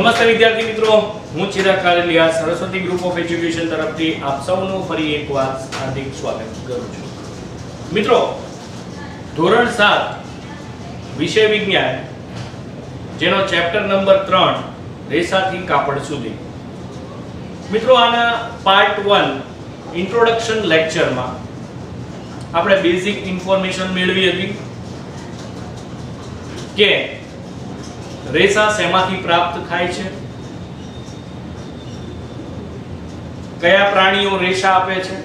નમસ્તે વિદ્યાર્થી મિત્રો, હું Chirag Karelia, Saraswati Group of Education તરફથી આપ સૌનું ફરી એકવાર હાર્દિક સ્વાગત કરું છું. મિત્રો, ધોરણ સાત, વિષય વિજ્ઞાન, જેનો ચેપ્ટર નંબર ત્રણ, રેસાથી કાપડ સુધી. મિત્રો, આના પાર્ટ વન ઇન્ટ્રોડક્શન લેક્ચરમાં આપણે બેઝિક ઇન્ફોર્મેશન મેળવી હતી કે રેસા શેમાંથી પ્રાપ્ત થાય છે? કયા પ્રાણીઓ રેસા આપે છે?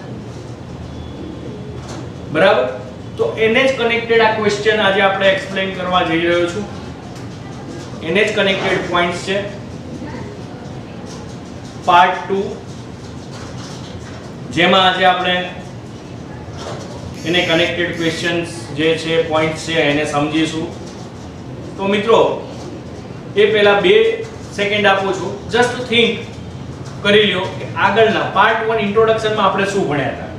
બરાબર? તો એને જ કનેક્ટેડ આ ક્વેશ્ચન આજે આપણે એક્સપ્લેન કરવા જઈ રહ્યો છું. એને જ કનેક્ટેડ પોઈન્ટ્સ છે. પાર્ટ 2 જેમાં આજે આપણે એને કનેક્ટેડ ક્વેશ્ચન્સ જે છે પોઈન્ટ્સ છે, એને સમજીશું. તો મિત્રો એ પહેલા બે સેકન્ડ આપું છું. જસ્ટ થિંક કરી લ્યો કે આગળના પાર્ટ 1 ઇન્ટ્રોડક્શનમાં આપણે શું ભણ્યા હતા?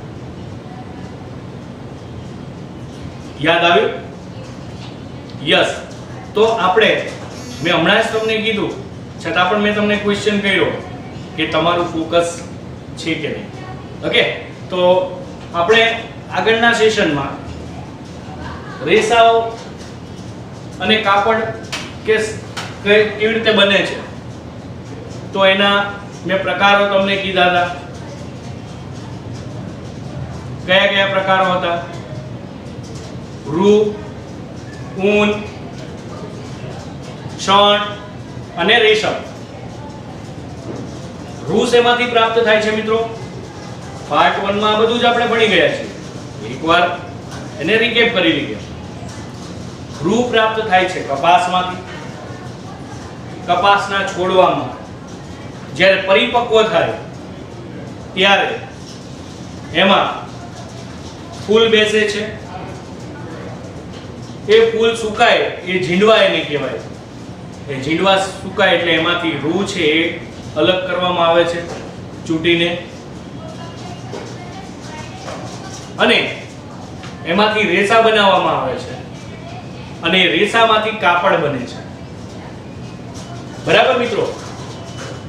યાદ આવ્યું? યસ તો આપણે, મેં હમણાં જ તમને કીધું, છતાં પણ મેં તમને ક્વેશ્ચન કર્યો કે તમારું ફોકસ છે કે નહીં. ઓકે તો આપણે આગળના સેશનમાં રેસાઓ અને કાપડ કે કેવી રીતે બને છે? તો એના મેં પ્રકારો તમને કીધા હતા. કયા કયા પ્રકારો હતા? રૂ, ઊન, ક્ષણ અને રેશમ. રૂ શેમાંથી પ્રાપ્ત થાય છે મિત્રો? પાર્ટ 1 માં આ બધું જ આપણે ભણી ગયા છીએ. એકવાર એને રીકેપ કરી લઈએ. રૂ પ્રાપ્ત થાય છે કપાસમાંથી. કપાસના છોડવામાં. જ્યારે પરિપક્વ થાય, ત્યારે એમાં ફૂલ બેસે છે. એ ફૂલ સુકાય, એ ઝીંડવા એને કહેવાય. એ ઝીંડવા સુકાય એટલે એમાંથી રૂ છે એ અલગ કરવામાં આવે છે, ચૂંટીને. અને એમાંથી રેસા બનાવવામાં આવે છે. અને એ રેસામાંથી કાપડ બને છે. બરાબર મિત્રો?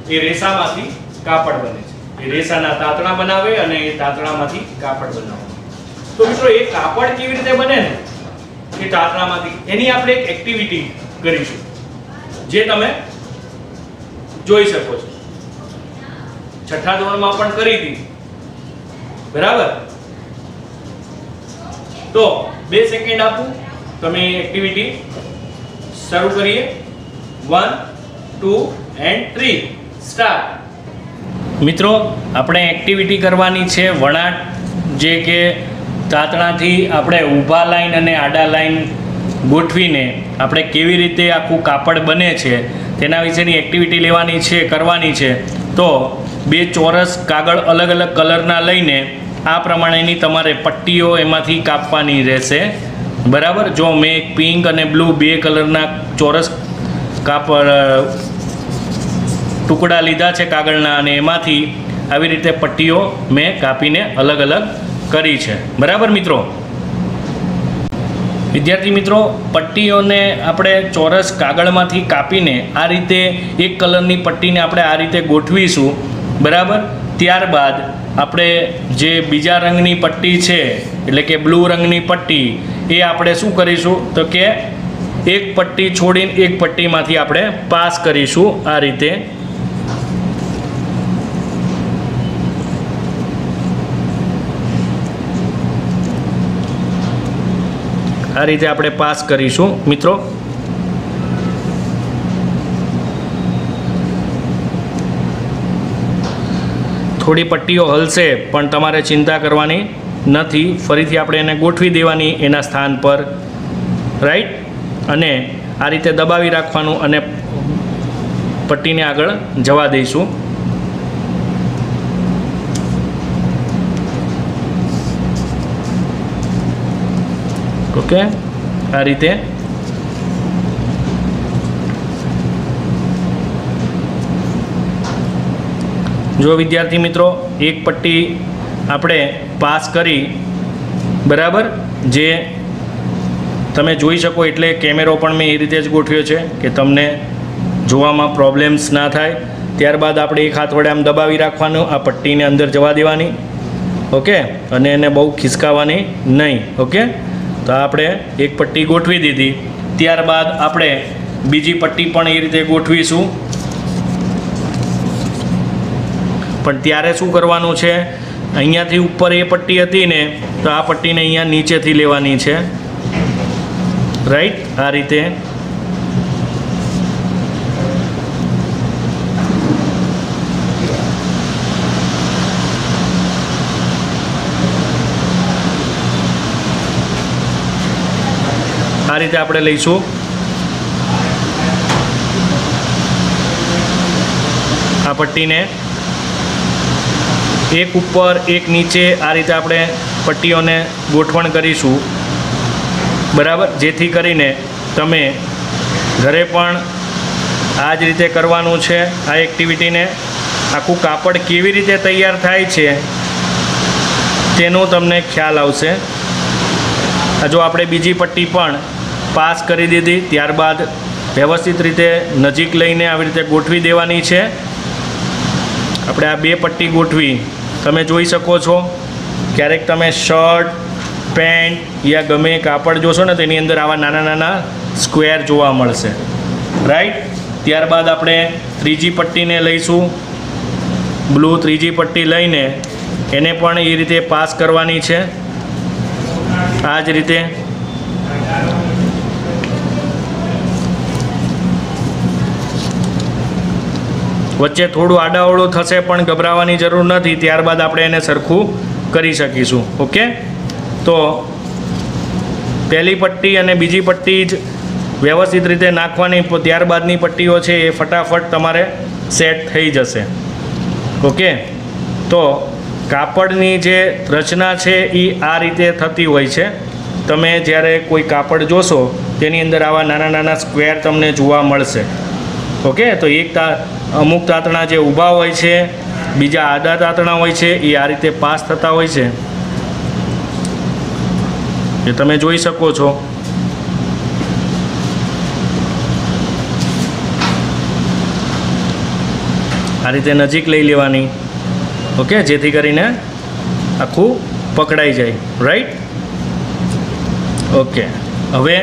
એ રેસામાંથી કાપડ બને છે. એ રેસાના તાતણા બનાવે અને એ તાતણામાંથી કાપડ બનાવે. તો મિત્રો, એ કાપડ કેવી રીતે બને ને? એ તાતણામાંથી. એની આપણે એક એક્ટિવિટી કરીશું. જે તમે જોઈ શકો છો. છઠ્ઠા ધોરણમાં પણ કરી હતી. બરાબર? તો બે સેકન્ડ આપું. તમે એક્ટિવિટી શરૂ કરીએ. One two and three, start. મિત્રો, આપણે એક્ટિવિટી કરવાની છે વણાટ જે કે તાતણાથી આપણે ઊભા લાઈન અને આડા લાઈન ગોઠવીને આપણે કેવી રીતે આખું કાપડ બને છે, તેના વિશેની એક્ટિવિટી લેવાની છે, કરવાની છે. તો બે ચોરસ કાગળ અલગ અલગ કલરના લઈને આ પ્રમાણેની તમારે પટ્ટીઓ એમાંથી કાપવાની રહેશે. બરાબર? જો મેં પિંક અને બ્લુ બે કલરના ચોરસ કાપડ ટુકડા લીધા છે કાગળના અને એમાંથી આવી રીતે પટ્ટીઓ મેં કાપીને અલગ અલગ કરી છે. બરાબર મિત્રો? વિદ્યાર્થી મિત્રો, પટ્ટીઓને આપણે ચોરસ કાગળમાંથી કાપીને આ રીતે એક કલરની પટ્ટીને આપણે આ રીતે ગોઠવીશું. બરાબર? ત્યારબાદ આપણે જે બીજા રંગની પટ્ટી છે, એટલે કે બ્લુ રંગની પટ્ટી, એ આપણે શું કરીશું? તો કે એક પટ્ટી છોડીને એક પટ્ટીમાંથી આપણે પાસ કરીશું આ રીતે. આ રીતે આપણે પાસ કરીશું. મિત્રો, થોડી પટ્ટીઓ હલશે, પણ તમારે ચિંતા કરવાની નથી. ફરીથી આપણે એને ગોઠવી દેવાની એના સ્થાન પર. રાઈટ અને આ રીતે દબાવી રાખવાનું અને પટ્ટીને આગળ જવા દઈશું. ઓકે, આ રીતે. જો વિદ્યાર્થી મિત્રો, એક પટ્ટી આપણે પાસ કરી, બરાબર? જે તમે જોઈ શકો એટલે કેમેરો પણ મેં એ રીતે જ ગોઠવ્યો છે કે તમને જોવામાં પ્રોબ્લેમ્સ ના થાય. ત્યારબાદ આપણે એક હાથ વડે આમ દબાવી રાખવાનું, આ પટ્ટીને અંદર જવા દેવાની. ઓકે? અને એને બહુ ખિસકાવાની નહીં. ઓકે? તો આપણે એક પટ્ટી ગોઠવી દીધી. ત્યારબાદ આપણે બીજી પટ્ટી પણ એ રીતે ગોઠવીશું. પણ ત્યારે શું કરવાનું છે? અહીંયાથી ઉપર એ પટ્ટી હતી ને, તો આ પટ્ટીને અહીંયા નીચેથી લેવાની છે. રાઈટ આ રીતે. આ રીતે આપણે લઈશું. આ પટ્ટીને. એક ઉપર, એક નીચે આ રીતે આપણે પટ્ટીઓને ગોઠવણ કરીશું. બરાબર? જેથી કરીને તમે ઘરે પણ આ જ રીતે કરવાનું છે આ એક્ટિવિટીને આખું કાપડ કેવી રીતે તૈયાર થાય છે તેનો તમને ખ્યાલ આવશે. જો આપણે બીજી પટ્ટી પણ પાસ કરી દીધી, ત્યારબાદ વ્યવસ્થિત રીતે નજીક લઈને આવી રીતે ગોઠવી દેવાની છે. આપણે આ બે પટ્ટી ગોઠવી તમે જોઈ શકો છો. ક્યારેક તમે શર્ટ પેન્ટ યા ગમે કાપડ જોશો ને તેની અંદર આવા નાના નાના સ્ક્વેર જોવા મળશે. રાઈટ ત્યારબાદ આપણે ત્રીજી પટ્ટીને લઈશું. બ્લુ ત્રીજી પટ્ટી લઈને એને પણ એ રીતે પાસ કરવાની છે. આ જ રીતે. વચ્ચે થોડું આડાવડું થશે પણ ગભરાવાની જરૂર નથી. ત્યારબાદ આપણે એને સરખું કરી શકીશું. ઓકે તો પહેલી પટ્ટી અને બીજી પટ્ટી જ વ્યવસ્થિત રીતે નાખવાની ત્યારબાદની પટ્ટીઓ છે એ ફટાફટ તમારે સેટ થઈ જશે. ઓકે? તો કાપડની જે રચના છે એ આ રીતે થતી હોય છે. તમે જ્યારે કોઈ કાપડ જોશો, તેની અંદર આવા નાના નાના સ્ક્વેર તમને જોવા મળશે. ઓકે? તો એક તા, અમુક તાતણા જે ઊભા હોય છે, બીજા આડા તાતણા હોય છે એ આ રીતે પાસ થતા હોય છે. એ તમે જોઈ શકો છો. આ રીતે નજીક લઈ લેવાની. ઓકે, જેથી કરીને આખું પકડાઈ જાય. Right okay. હવે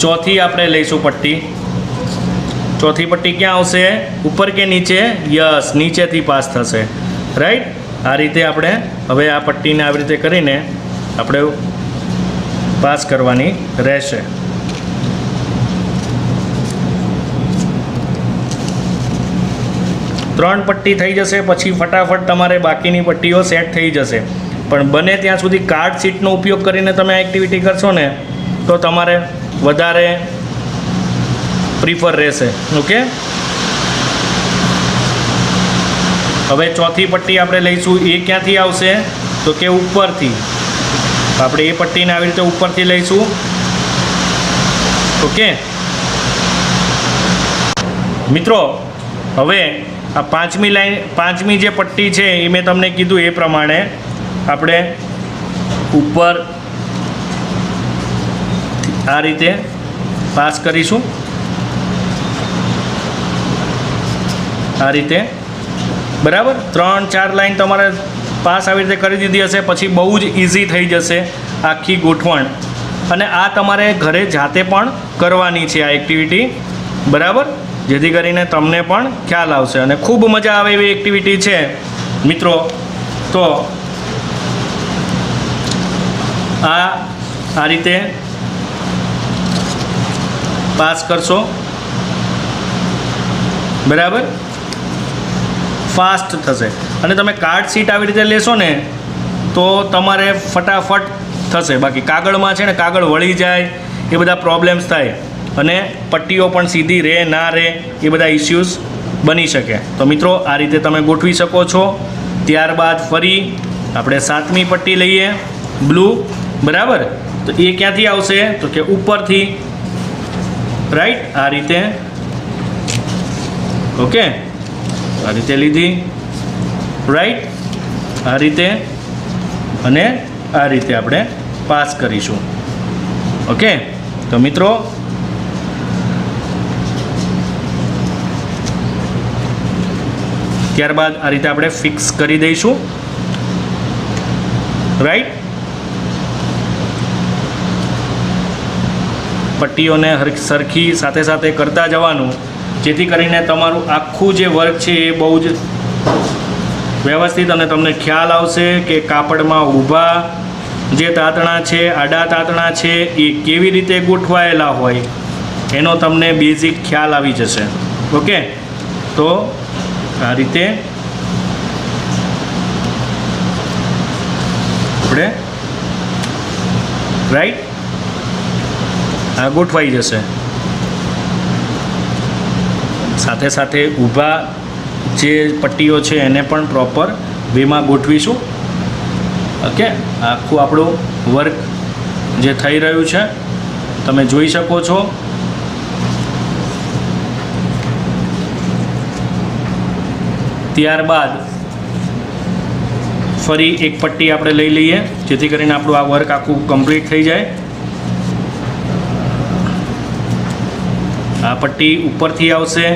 ચોથી આપણે લઈશું પટ્ટી. ચોથી પટ્ટી ક્યાં આવશે? ઉપર કે નીચે? યસ, નીચેથી પાસ થશે. રાઈટ આ રીતે આપણે હવે આ પટ્ટીને આવી રીતે કરીને આપણે પાસ કરવાની રહેશે. ત્રણ પટ્ટી થઈ જશે, પછી ફટાફટ તમારે બાકીની પટ્ટીઓ સેટ થઈ જશે. પણ બને ત્યાં સુધી કાર્ડ શીટનો ઉપયોગ કરીને તમે આ એક્ટિવિટી કરશો ને, તો તમારે વધારે પ્રિફર રહેશે. ઓકે હવે ચોથી પટ્ટી આપણે લઈશું, એ ક્યાંથી આવશે? તો કે ઉપરથી. આપણે એ પટ્ટીને આવી રીતે ઉપરથી લઈશું. ઓકે? મિત્રો, હવે આ પાંચમી લાઈન, પાંચમી જે પટ્ટી છે એ મેં તમને કીધું એ પ્રમાણે આપણે ઉપર આ રીતે પાસ કરીશું. આ રીતે. બરાબર? ત્રણ, ચાર લાઈન તમારે પાસ આવી રીતે કરી દીધી હશે, પછી બહુ જ ઇઝી થઈ જશે આખી ગોઠવણ. અને આ તમારે ઘરે જાતે પણ કરવાની છે આ એક્ટિવિટી બરાબર? જેથી કરીને તમને પણ ખ્યાલ આવશે. અને ખૂબ મજા આવે એવી એક્ટિવિટી છે. મિત્રો, તો આ આ રીતે પાસ કરશો. બરાબર? ફાસ્ટ થશે. અને તમે કાર્ડ શીટ આવી રીતે લેશો ને, તો તમારે ફટાફટ થશે. બાકી કાગળમાં છે ને કાગળ વળી જાય, એ બધા પ્રોબ્લેમ્સ થાય. અને પટ્ટીઓ પણ સીધી રહે, ના રહે, એ બધા ઇસ્યુઝ બની શકે. તો મિત્રો, આ રીતે તમે ગોઠવી શકો છો. ત્યારબાદ ફરી આપણે સાતમી પટ્ટી લઈએ. બ્લુ બરાબર? તો એ ક્યાંથી આવશે? તો કે ઉપરથી. રાઈટ આ રીતે. ઓકે આ રીતે લીધી. રાઈટ આ રીતે અને આ રીતે આપણે પાસ કરીશું. ઓકે તો મિત્રો, ત્યારબાદ આ રીતે આપણે ફિક્સ કરી દઈશું. રાઈટ પટ્ટીઓને સરખી સાથે સાથે કરતા જવાનું, જેથી કરીને તમારું આખું જે વર્ક છે એ બહુ જ વ્યવસ્થિત અને તમને ખ્યાલ આવશે કે કાપડમાં ઊભા જે તાતણા છે, આડા તાતણા છે, એ કેવી રીતે ગોઠવાયેલા હોય, એનો તમને બેઝિક ખ્યાલ આવી જશે. ઓકે? તો આ રીતે આપણે રાઈટ આ ગોઠવાઈ જશે. સાથે સાથે ઊભા જે પટ્ટીઓ છે એને પણ પ્રોપર વેમાં ગોઠવીશું. ઓકે આખું આપણું વર્ક જે થઈ રહ્યું છે, તમે જોઈ શકો છો. ત્યારબાદ ફરી એક પટ્ટી આપણે લઈ લઈએ, જેથી કરીને આપણું આ વર્ક આખું કમ્પ્લીટ થઈ જાય. આ પટ્ટી ઉપરથી આવશે.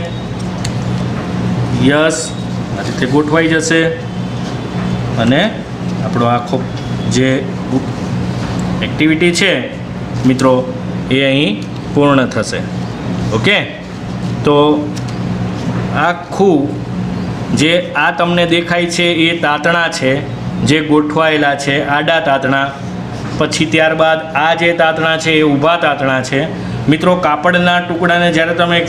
યસ, આ રીતે ગોઠવાઈ જશે. અને આપણો આખો જે એક્ટિવિટી છે, મિત્રો, એ અહીં પૂર્ણ થશે. ઓકે? તો આખું જે આ તમને દેખાય છે, એ તાતણા છે, જે ગોઠવાયેલા છે, આડા તાતણા. પછી ત્યારબાદ આ જે તાતણા છે, એ ઊભા તાતણા છે. મિત્રો, કાપડના ટુકડાને જ્યારે તમે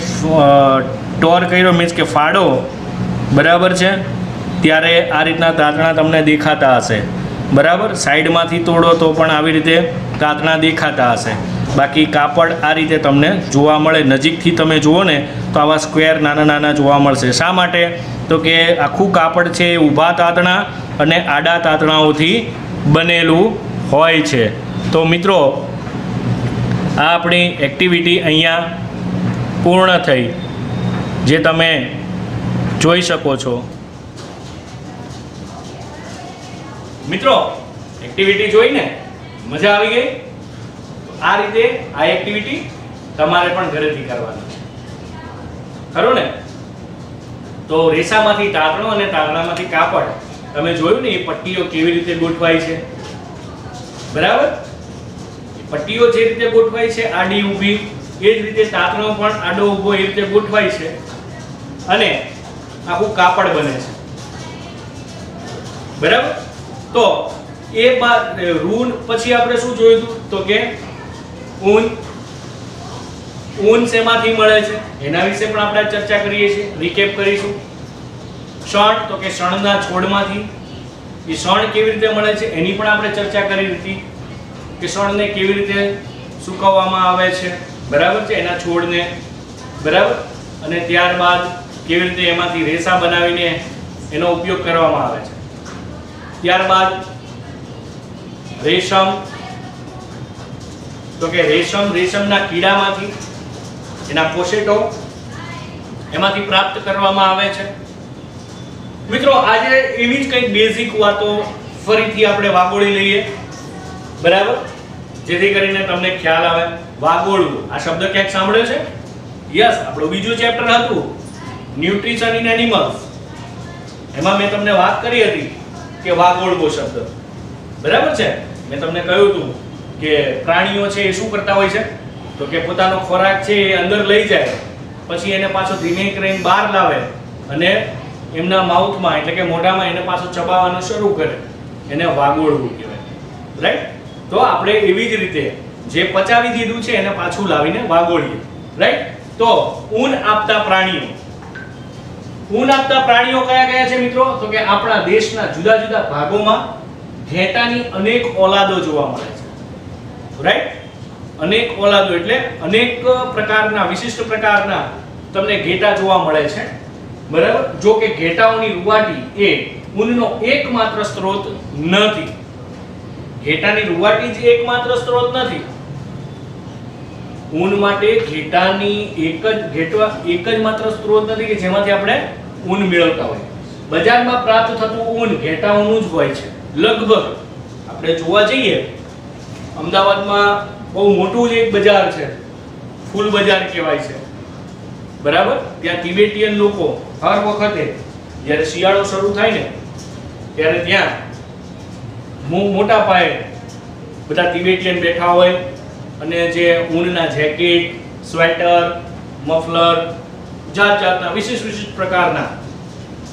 ટોર કર્યો, મીન્સ કે ફાડો બરાબર છે? ત્યારે આ રીતના તાતણા તમને દેખાતા હશે. બરાબર? સાઈડમાંથી તોડો તો પણ આવી રીતે તાતણા દેખાતા હશે. બાકી કાપડ આ રીતે તમને જોવા મળે. નજીકથી તમે જુઓ ને, તો આવા સ્ક્વેર નાના નાના જોવા મળશે. શા માટે? તો કે આખું કાપડ છે એ ઊભા તાતણા અને આડા તાતણાઓથી બનેલું હોય છે. તો મિત્રો, આ આપણી એક્ટિવિટી અહીંયા પૂર્ણ થઈ. જે તમે જોઈ શકો છો. મિત્રો એક્ટિવિટી જોઈને મજા આવી ગઈ? આ રીતે આ એક્ટિવિટી તમારે પણ ઘરેથી કરવાની ખરું ને? તો રેસામાંથી તાતણો અને તાતણામાંથી કાપડ તમે જોયું ને, એ પટ્ટીઓ કેવી રીતે ગોઠવાય છે? બરાબર? પટ્ટીઓ જે રીતે ગોઠવાય છે, આડી ઊભી, એ જ રીતે તાતણો પણ આડો ઊભો એ રીતે ગોઠવાય છે. અને આખું કાપડ બને છે. બરાબર? તો એ રૂન પછી આપણે શું જોયું હતું? તો કે ઊન. ઊન શેમાંથી મળે છે? એના વિશે પણ આપણે ચર્ચા કરીએ છીએ. રીકેપ કરીશું. શણ તો કે શણના છોડમાંથી. એ શણ કેવી રીતે મળે છે? એની પણ આપણે ચર્ચા કરી હતી કે શણને કેવી રીતે સુકવવામાં આવે છે. બરાબર છે? એના છોડને. બરાબર? અને ત્યારબાદ કેવી રીતે એમાંથી રેસા બનાવીને એનો ઉપયોગ કરવામાં આવે છે. ત્યારબાદ રેશમ, તો કે રેશમ, રેશમના કીડામાંથી, એના પોષેટો એમાંથી પ્રાપ્ત કરવામાં આવે છે. મિત્રો, આજે એવી જ કંઈક બેઝિક વાતો ફરીથી આપણે વાગોળી લઈએ. બરાબર? જેથી કરીને તમને ખ્યાલ આવે. વાગોળવું. આ શબ્દ ક્યાંક સાંભળ્યો છે? યસ આપણું બીજું ચેપ્ટર હતું. Nutrition in animals. એમાં મેં તમને વાત કરી હતી કે વાગોળવો શબ્દ. બરાબર છે? મેં તમને કહ્યું હતું કે પ્રાણીઓ છે એ શું કરતા હોય છે? તો કે પોતાનો ખોરાક છે એ અંદર લઈ જાય, પછી એને પાછો ધીમે કરીને બહાર લાવે અને એમના માઉથમાં એટલે કે મોઢામાં એને પાછું ચબાવવાનું શરૂ કરે. એને વાગોળવું કહેવાય. રાઈટ તો આપણે એવી જ રીતે જે પચાવી દીધું છે એને પાછું લાવીને વાગોળીએ રાઈટ તો ઊન આપતા પ્રાણીઓ ઊન આપતા પ્રાણીઓ કયા કયા છે મિત્રો? તો કે આપણા દેશના જુદા જુદા ભાગોમાં ઘેટાની અનેક ઓલાદો જોવા મળે છે. રાઈટ અનેક ઓલાદો એટલે અનેક પ્રકારના, વિશિષ્ટ પ્રકારના તમને ઘેટા જોવા મળે છે. બરાબર? જો કે ઘેટાઓની રૂવાટી એ ઊનનો એકમાત્ર સ્ત્રોત નથી. ઘેટાની રૂવાટી જ એકમાત્ર સ્ત્રોત નથી. ઊન માટે ઘેટાની એક જ, ઘેટવા એક જ માત્ર સ્ત્રોત નથી કે જેમાંથી આપણે ઊન મેળવતા હોય. બજારમાં પ્રાપ્ત થતું ઊન ઘેટાઓનું જ હોય છે. લગભગ આપણે જોવા જઈએ, અમદાવાદમાં બહુ મોટું એક બજાર છે. ફૂલ બજાર કહેવાય છે. બરાબર? ત્યાં તિબેટીયન લોકો હર વખતે જ્યારે શિયાળો શરૂ થાય ને, ત્યારે ત્યાં મોટા પાયે બધા તિબેટિયન બેઠા હોય અને જે ઊનના જેકેટ, સ્વેટર, મફલર જાત જાતના વિશેષ વિશેષ પ્રકારના.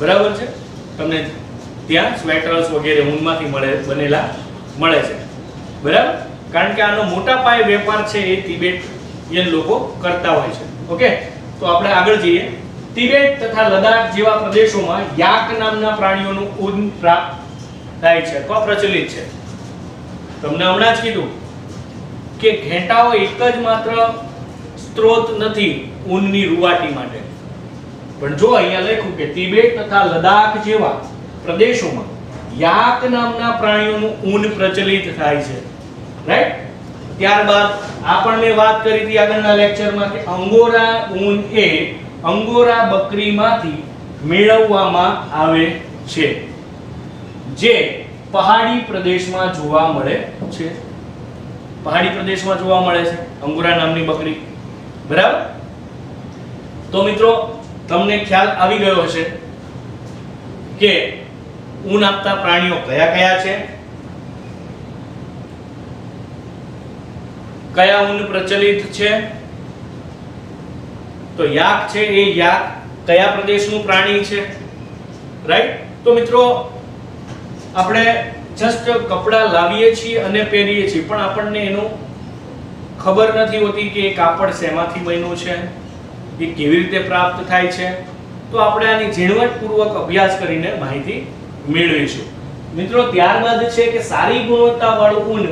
બરાબર છે? તમને ત્યાં સ્વેટર્સ વગેરે ઊનમાંથી મળે, બનેલા મળે છે. બરાબર? કારણ કે આનો મોટા પાયે વેપાર છે એ તિબેટિયન લોકો કરતા હોય છે. ઓકે? તો આપણે આગળ જઈએ. તિબેટ તથા લદ્દાખ જેવા પ્રદેશોમાં યાક નામના પ્રાણીઓનું ઊન પ્રાપ્ત થાય છે. અથવા પ્રચલિત છે. તમને હમણાં જ કીધું કે ઘેટાઓ એક જ માત્ર સ્ત્રોત નથી ઊનની રૂવાટી માટે. પણ જો અહીંયા લખ્યું કે તિબેટ તથા લદ્દાખ જેવા પ્રદેશોમાં યાક નામના પ્રાણીઓનું ઊન પ્રચલિત થાય છે. રાઈટ ત્યારબાદ આપણને વાત કરી હતી આગળના લેક્ચરમાં કે અંગોરા ઊન એ અંગોરા બકરીમાંથી મેળવવામાં આવે છે, જે પહાડી પ્રદેશમાં જોવા મળે છે. પહાડી પ્રદેશમાં જોવા મળે છે અંગોરા નામની બકરી. બરાબર? તો મિત્રો તમને ખ્યાલ આવી ગયો હશે કે ઊન આપતા પ્રાણીઓ કયા કયા છે? કયા ઊન પ્રચલિત છે? તો યાક છે, એ યાક કયા પ્રદેશનું પ્રાણી છે? રાઈટ તો મિત્રો, આપણે જસ્ટ કપડાં લાવીએ છીએ અને પહેરીએ છીએ, પણ આપણને એનું ખબર નથી હોતી કે કાપડ શેમાંથી બન્યું છે. એ કેવી રીતે પ્રાપ્ત થાય છે? તો આપણે આની ઝીણવટપૂર્વક અભ્યાસ કરીને માહિતી મેળવીશું. મિત્રો, ત્યારબાદ છે કે સારી ગુણવત્તાવાળું ઊન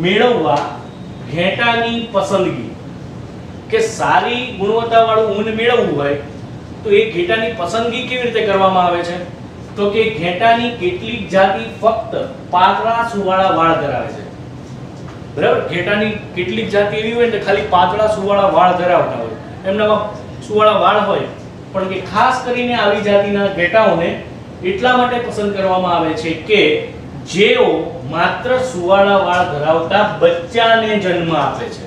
મેળવવા ઘેટાની પસંદગી. કે સારી ગુણવત્તાવાળું ઊન મેળવવું હોય, તો એ ઘેટાની પસંદગી કેવી રીતે કરવામાં આવે છે? તો કે ઘેટાની કેટલીક જાતિ ફક્ત પાતળા સુવાળા વાળ ધરાવે છે. બરાબર? ઘેટાની કેટલીક જાતિ એવી હોય ને ખાલી પાતળા સુવાળા વાળ ધરાવતા હોય. એમનામાં સુવાળા વાળ હોય, પણ કે ખાસ કરીને આવી જાતિના ઘેટાઓને એટલા માટે પસંદ કરવામાં આવે છે કે જેઓ માત્ર સુવાળા વાળ ધરાવતા બચ્ચાને જન્મ આપે છે.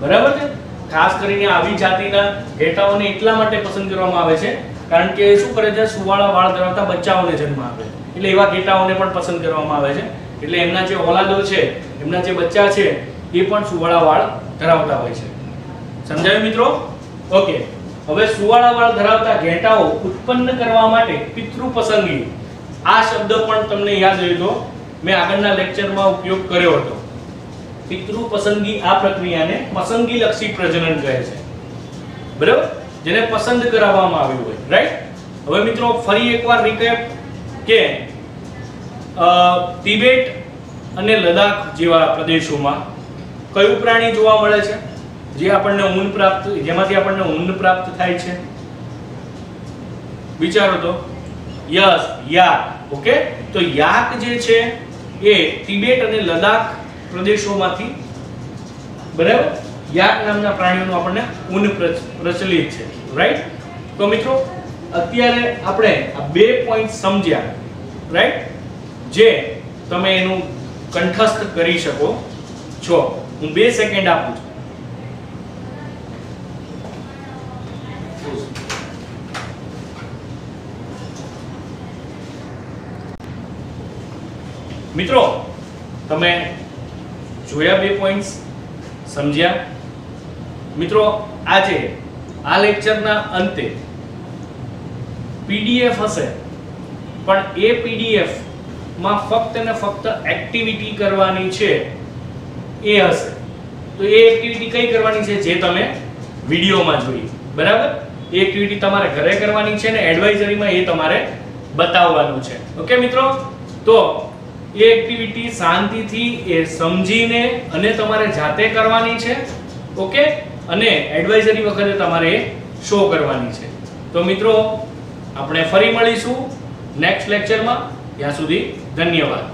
બરાબર છે? ખાસ કરીને આવી જાતિના ઘેટાઓને એટલા માટે પસંદ કરવામાં આવે છે, કારણ કે શું કરે છે? સુવાળા વાળ ધરાવતા બચ્ચાઓને જન્મ આપે. એટલે એવા ઘેટાઓને પણ પસંદ કરવામાં આવે છે. એટલે એમના જે ઓલાદો છે, એમના જે બચ્ચા છે, એ પણ સુવાળા વાળ ધરાવતા હોય છે. સમજાયું મિત્રો? ઓકે હવે સુવાળા વાળ ધરાવતા ઘેટાઓ ઉત્પન્ન કરવા માટે પિતૃ પસંદગી આ શબ્દ પણ તમને યાદ તો મેં આગળના લેક્ચરમાં ઉપયોગ કર્યો હતો. પિતૃ પસંદગી આ પ્રક્રિયાને પસંદગી લક્ષી પ્રજનન કહે છે. બરાબર? જેને પસંદ કરાવવામાં આવ્યું હોય. રાઈટ હવે મિત્રો, ફરી એકવાર રિકેપ કે તિબેટ અને લદ્દાખ જેવા પ્રદેશોમાં કયું પ્રાણી જોવા મળે છે? જે આપણને ઊન પ્રાપ્ત, જેમાંથી આપણને ઊન પ્રાપ્ત થાય છે. વિચારો તો. Yes, yak. ઓકે? તો યાક જે છે એ તિબેટ અને લદાખ પ્રદેશોમાંથી, બરાબર? યાક નામના પ્રાણીઓનું આપણને ઊન પ્રચલિત છે. રાઈટ તો મિત્રો, અત્યારે આપણે આ બે પોઈન્ટ સમજ્યા. રાઈટ જે તમે એનું કંઠસ્થ કરી શકો છો. હું બે સેકન્ડ આપું છું. મિત્રો, તમે જોયા બે પોઈન્ટ્સ સમજ્યા? મિત્રો, આજે આ લેક્ચરના અંતે પીડીએફ હશે, પણ એ પીડીએફમાં ફક્ત ને ફક્ત એક્ટિવિટી કરવાની છે, એ હશે. તો એ એક્ટિવિટી કઈ કરવાની છે? જે તમે વિડીયોમાં જોઈ. બરાબર? એ એક્ટિવિટી તમારે ઘરે કરવાની છે ને એડવાઇઝરીમાં એ તમારે બતાવવાનું છે. ઓકે મિત્રો? તો એ એક્ટિવિટી શાંતિથી એ સમજીને અને તમારે જાતે કરવાની છે, ઓકે? અને એડવાઇઝરી વખતે તમારે શો કરવાની છે. તો મિત્રો, આપણે ફરી મળીશું નેક્સ્ટ લેક્ચરમાં ત્યાં સુધી ધન્યવાદ.